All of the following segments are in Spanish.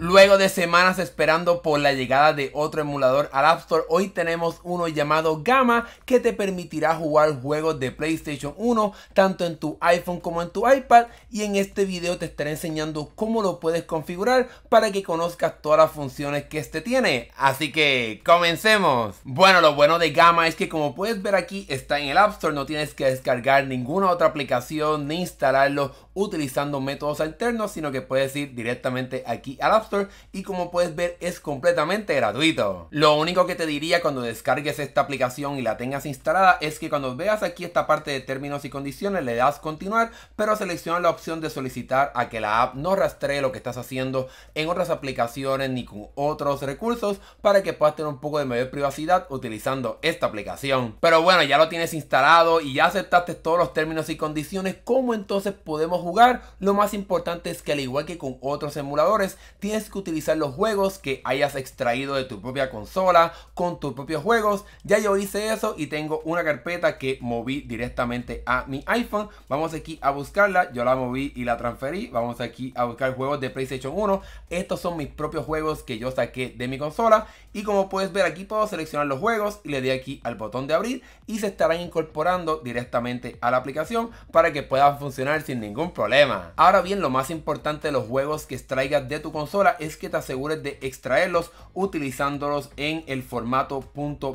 Luego de semanas esperando por la llegada de otro emulador al App Store, hoy tenemos uno llamado Gamma que te permitirá jugar juegos de PlayStation 1 tanto en tu iPhone como en tu iPad y en este video te estaré enseñando cómo lo puedes configurar para que conozcas todas las funciones que este tiene. Así que comencemos. Bueno, lo bueno de Gamma es que como puedes ver aquí está en el App Store, no tienes que descargar ninguna otra aplicación ni instalarlo utilizando métodos alternos, sino que puedes ir directamente aquí al App Y como puedes ver es completamente gratuito. Lo único que te diría cuando descargues esta aplicación y la tengas instalada es que cuando veas aquí esta parte de términos y condiciones le das continuar, pero selecciona la opción de solicitar a que la app no rastree lo que estás haciendo en otras aplicaciones ni con otros recursos para que puedas tener un poco de mayor privacidad utilizando esta aplicación. Pero bueno, ya lo tienes instalado y ya aceptaste todos los términos y condiciones, ¿cómo entonces podemos jugar? Lo más importante es que al igual que con otros emuladores, tienes que utilizar los juegos que hayas extraído de tu propia consola con tus propios juegos. Ya yo hice eso y tengo una carpeta que moví directamente a mi iPhone. Vamos aquí a buscarla, yo la moví y la transferí. Vamos aquí a buscar juegos de PlayStation 1. Estos son mis propios juegos que yo saqué de mi consola. Y como puedes ver aquí puedo seleccionar los juegos y le doy aquí al botón de abrir y se estarán incorporando directamente a la aplicación para que puedan funcionar sin ningún problema. Ahora bien, lo más importante de los juegos que extraigas de tu consola es que te asegures de extraerlos utilizándolos en el formato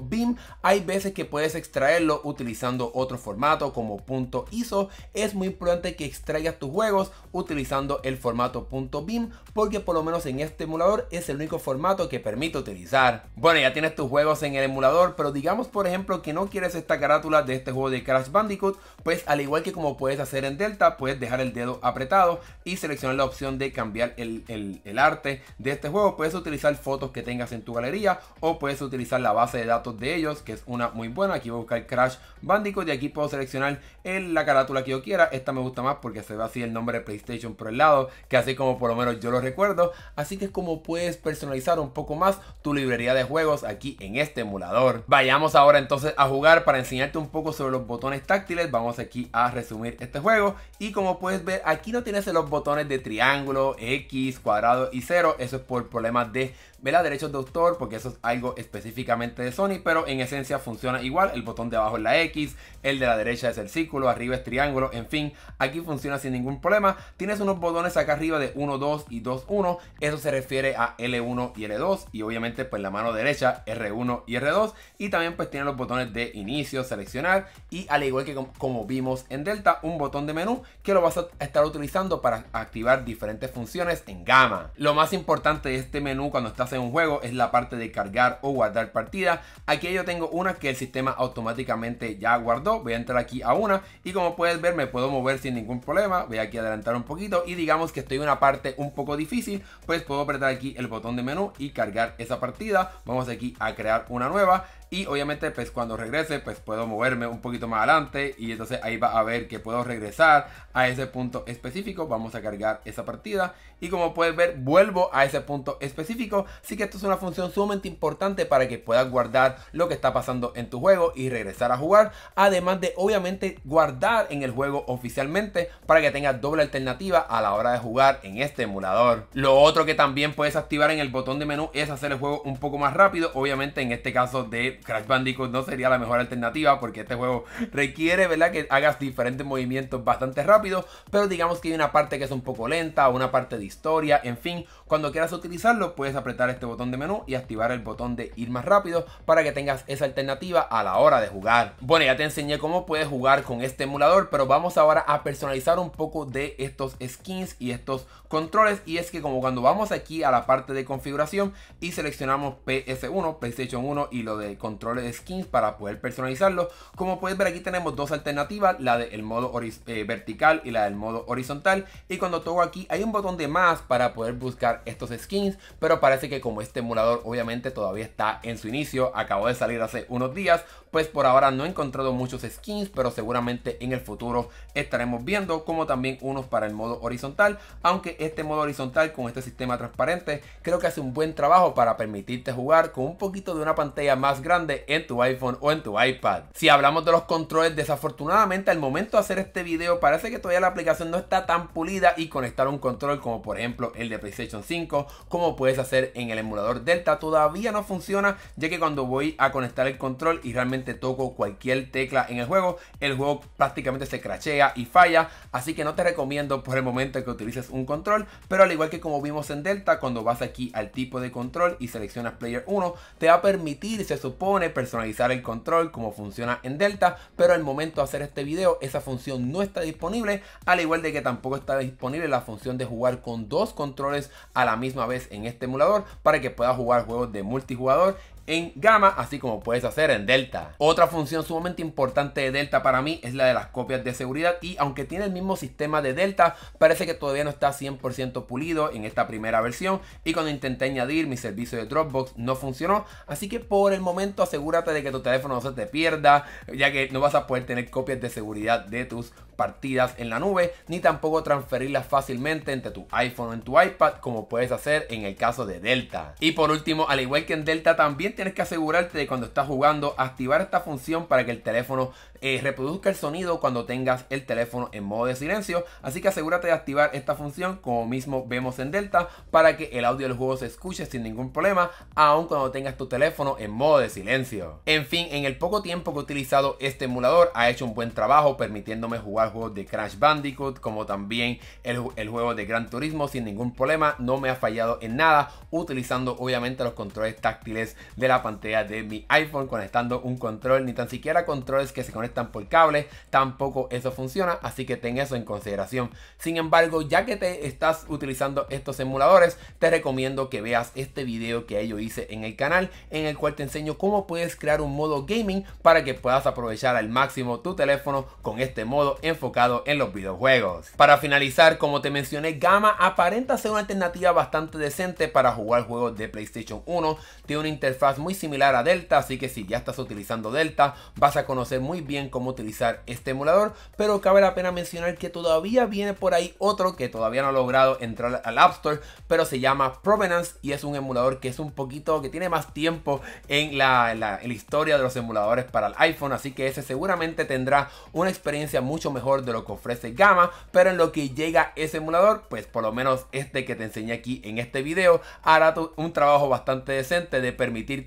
.bim. Hay veces que puedes extraerlo utilizando otro formato como .iso. Es muy importante que extraigas tus juegos utilizando el formato .bim porque por lo menos en este emulador es el único formato que permite utilizar. Bueno, ya tienes tus juegos en el emulador, pero digamos por ejemplo que no quieres esta carátula de este juego de Crash Bandicoot, pues al igual que como puedes hacer en Delta, puedes dejar el dedo apretado y seleccionar la opción de cambiar el, el arte de este juego. Puedes utilizar fotos que tengas en tu galería o puedes utilizar la base de datos de ellos, que es una muy buena. Aquí voy a buscar Crash Bandicoot y aquí puedo seleccionar el, la carátula que yo quiera. Esta me gusta más porque se ve así el nombre de PlayStation por el lado, que así como por lo menos yo lo recuerdo. Así que es como puedes personalizar un poco más tu librería de juegos aquí en este emulador. Vayamos ahora entonces a jugar para enseñarte un poco sobre los botones táctiles. Vamos aquí a resumir este juego y como puedes ver aquí no tienes los botones de triángulo, X, cuadrado y Eso es por problemas de ¿verdad? derechos de autor, porque eso es algo específicamente de Sony, pero en esencia funciona igual. El botón de abajo es la X, el de la derecha es el círculo, arriba es triángulo, en fin, aquí funciona sin ningún problema. Tienes unos botones acá arriba de 1, 2 y 2, 1. Eso se refiere a L1 y L2 y obviamente pues la mano derecha R1 y R2 y también pues tiene los botones de inicio, seleccionar y al igual que como vimos en Delta, un botón de menú que lo vas a estar utilizando para activar diferentes funciones en gama. Lo más importante de este menú cuando estás en un juego es la parte de cargar o guardar partida. Aquí yo tengo una que el sistema automáticamente ya guardó. Voy a entrar aquí a una y como puedes ver me puedo mover sin ningún problema. Voy aquí a adelantar un poquito y digamos que estoy en una parte un poco difícil, pues puedo apretar aquí el botón de menú y cargar esa partida. Vamos aquí a crear una nueva y obviamente pues cuando regrese pues puedo moverme un poquito más adelante y entonces ahí va a ver que puedo regresar a ese punto específico. Vamos a cargar esa partida y como puedes ver vuelvo a ese punto específico. Así que esto es una función sumamente importante para que puedas guardar lo que está pasando en tu juego y regresar a jugar. Además de obviamente guardar en el juego oficialmente para que tengas doble alternativa a la hora de jugar en este emulador. Lo otro que también puedes activar en el botón de menú es hacer el juego un poco más rápido obviamente en este caso de Crash Bandicoot no sería la mejor alternativa porque este juego requiere, ¿verdad? Que hagas diferentes movimientos bastante rápidos, pero digamos que hay una parte que es un poco lenta, una parte de historia, en fin, cuando quieras utilizarlo puedes apretar este botón de menú y activar el botón de ir más rápido para que tengas esa alternativa a la hora de jugar. Bueno, ya te enseñé cómo puedes jugar con este emulador, pero vamos ahora a personalizar un poco de estos skins y estos controles y es que como cuando vamos aquí a la parte de configuración y seleccionamos PS1, PlayStation 1 y lo de controles de skins para poder personalizarlo. Como puedes ver aquí tenemos dos alternativas, la del modo eh, vertical y la del modo horizontal. Y cuando toco aquí hay un botón de más para poder buscar estos skins, pero parece que como este emulador obviamente todavía está en su inicio, acabó de salir hace unos días, pues por ahora no he encontrado muchos skins, pero seguramente en el futuro estaremos viendo como también unos para el modo horizontal, aunque este modo horizontal con este sistema transparente creo que hace un buen trabajo para permitirte jugar con un poquito de una pantalla más grande en tu iPhone o en tu iPad. Si hablamos de los controles, desafortunadamente al momento de hacer este video parece que todavía la aplicación no está tan pulida y conectar un control como por ejemplo el de PlayStation 5, como puedes hacer en el emulador Delta, todavía no funciona ya que cuando voy a conectar el control y realmente toco cualquier tecla en el juego, el juego prácticamente se crachea y falla, así que no te recomiendo por el momento que utilices un control, pero al igual que como vimos en Delta, cuando vas aquí al tipo de control y seleccionas Player 1, te va a permitir, se supone, personalizar el control como funciona en Delta, pero al momento de hacer este video esa función no está disponible, al igual de que tampoco está disponible la función de jugar con dos controles a la misma vez en este emulador para que puedas jugar juegos de multijugador en Gamma, así como puedes hacer en Delta. Otra función sumamente importante de Delta para mí es la de las copias de seguridad y aunque tiene el mismo sistema de Delta, parece que todavía no está 100% pulido en esta primera versión y cuando intenté añadir mi servicio de Dropbox no funcionó, así que por el momento asegúrate de que tu teléfono no se te pierda, ya que no vas a poder tener copias de seguridad de tus partidas en la nube, ni tampoco transferirlas fácilmente entre tu iPhone o en tu iPad, como puedes hacer en el caso de Delta. Y por último, al igual que en Delta, también tienes que asegurarte de cuando estás jugando, activar esta función para que el teléfono eh, reproduzca el sonido cuando tengas el teléfono en modo de silencio. Así que asegúrate de activar esta función, como mismo vemos en Delta, para que el audio del juego se escuche sin ningún problema, aun cuando tengas tu teléfono en modo de silencio. En fin, en el poco tiempo que he utilizado este emulador, ha hecho un buen trabajo permitiéndome jugar juegos de Crash Bandicoot, como también el, el, juego de Gran Turismo sin ningún problema. No me ha fallado en nada, utilizando obviamente los controles táctiles de la pantalla de mi iPhone, conectando un control, ni tan siquiera controles que se conectan por cable, tampoco eso funciona, así que ten eso en consideración. Sin embargo, ya que te estás utilizando estos emuladores, te recomiendo que veas este video que yo hice en el canal, en el cual te enseño cómo puedes crear un modo gaming para que puedas aprovechar al máximo tu teléfono con este modo en enfocado en los videojuegos. Para finalizar, como te mencioné, Gamma aparenta ser una alternativa bastante decente para jugar juegos de PlayStation 1. Tiene una interfaz muy similar a Delta, así que si ya estás utilizando Delta, vas a conocer muy bien cómo utilizar este emulador. Pero cabe la pena mencionar que todavía viene por ahí otro que todavía no ha logrado entrar al App Store, pero se llama Provenance y es un emulador que es un poquito, que tiene más tiempo en la, historia de los emuladores para el iPhone, así que ese seguramente tendrá una experiencia mucho mejor de lo que ofrece Gamma, pero en lo que llega ese emulador, pues por lo menos este que te enseñé aquí en este video, hará un trabajo bastante decente de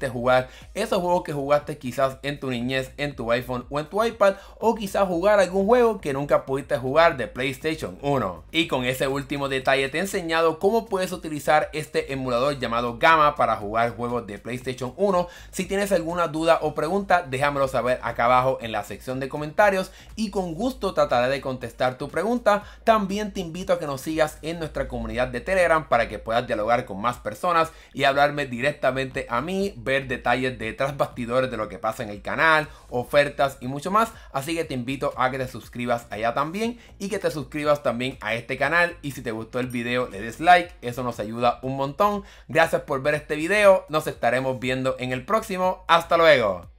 jugar esos juegos que jugaste quizás en tu niñez, en tu iPhone o en tu iPad, o quizás jugar algún juego que nunca pudiste jugar de PlayStation 1. Y con ese último detalle te he enseñado cómo puedes utilizar este emulador llamado Gamma para jugar juegos de PlayStation 1. Si tienes alguna duda o pregunta, déjamelo saber acá abajo en la sección de comentarios y con gusto trataré de contestar tu pregunta. También te invito a que nos sigas en nuestra comunidad de Telegram para que puedas dialogar con más personas y hablarme directamente a mí, ver detalles de tras bastidores de lo que pasa en el canal, ofertas y mucho más. Así que te invito a que te suscribas allá también y que te suscribas también a este canal. Y si te gustó el video, le des like, eso nos ayuda un montón. Gracias por ver este video, nos estaremos viendo en el próximo. Hasta luego.